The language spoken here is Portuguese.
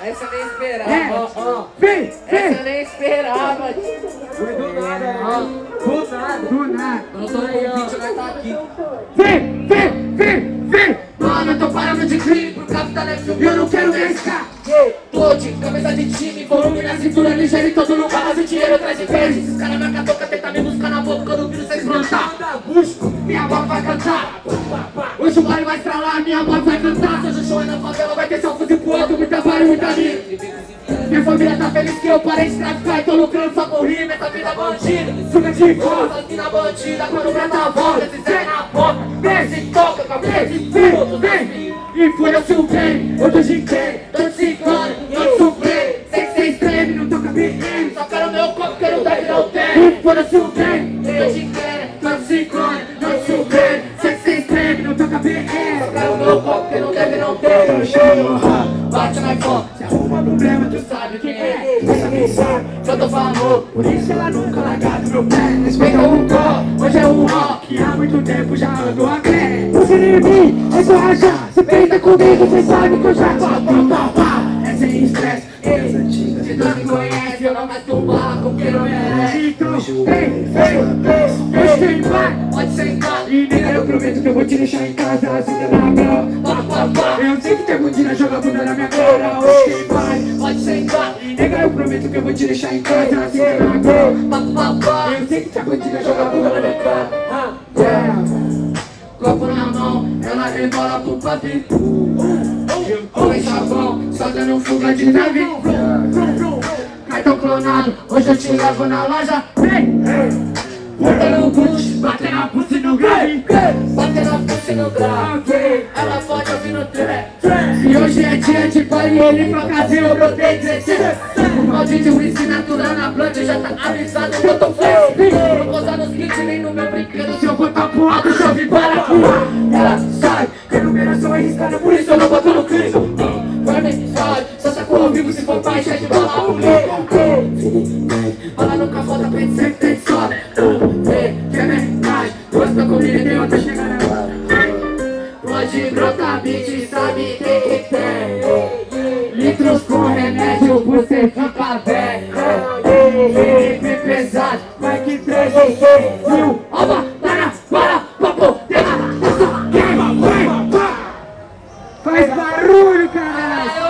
Essa nem esperava. Vem, vem. Essa nem esperava. Foi do nada, né? Eu não tá aqui. Vem, vem, vem, vem. Mano, eu tô parando de crime pro capitão E eu não quero riscar. Tô de cabeça de time, volume na cintura, ligeiro e todo no faz o dinheiro traz inveja. Esses caras a boca, tenta me buscar na boca, eu não viro vocês plantar. Minha voz vai cantar. Hoje o baile vai estralar, minha voz vai cantar. Se o show é na favela, vai ter só fuzil pro alto, muita vara e muita. Minha família tá feliz que eu parei de traficar e tô lucrando só com rima, essa vida bandida. Suga de volta, na bandida, quando o breta a volta, esse Zé na boca, vem, se toca, cabeça, puto, vem. E foi eu bem, eu tô de quem, tô de ciclone, eu suprei. Sei que cês tremem, não toca BM, só quero meu copo, quero deve, não tem. E foi eu bem, meu copo, quero deve, não tem. Bate na conta, se arruma problema, tu sabe quem é. Essa quem sabe, que eu tô famoso, por isso ela nunca larga do meu pé. Respeita o có, hoje é um rock, que há muito tempo já ando a pé. Você nem mim, é só rachar, se peita comigo, cê sabe que eu já tô pá, pá, É sem estresse, ei, se tu me conhece, eu não meto um barco, que não merece. Então, ei, ei, ei, eu estou em paz, pode sentar. E nega, prometo que eu vou te deixar em casa. Pá, pá, pá. Eu sei que tem bandida, joga bunda na minha cara, tem paz, pode sentar. Nega, eu prometo que eu vou te deixar em casa. Pá, pá, pá. Eu sei que tem bandida, joga bunda na minha cara. Ah, yeah. Copo na mão, ela rebola pro papi Oi chavão, só dando fuga de nave. Cartão clonado, hoje eu te levo na loja Vem, Botando no push, batendo a pussy no grave. Batendo a pussy no grave. Ela pode ouvir no trap E hoje é dia de baile, ele pra casa eu brotei 17 O maldito whisky natural na planta já tá avisado que eu tô flex Vou posar nos kits, nem no meu brinquedo Se eu botar pro alto, chove para pular Ela sabe que numeração é riscada Por isso eu não boto no Vai me só saco ao vivo se for pai, chefe, bala se brotar beat, sabe quem que tem Litros com remédio, você fica velho Felipe pesado, vai que três Viu? Alba, para, para, papo, terra, queima, quem? Faz barulho, caralho!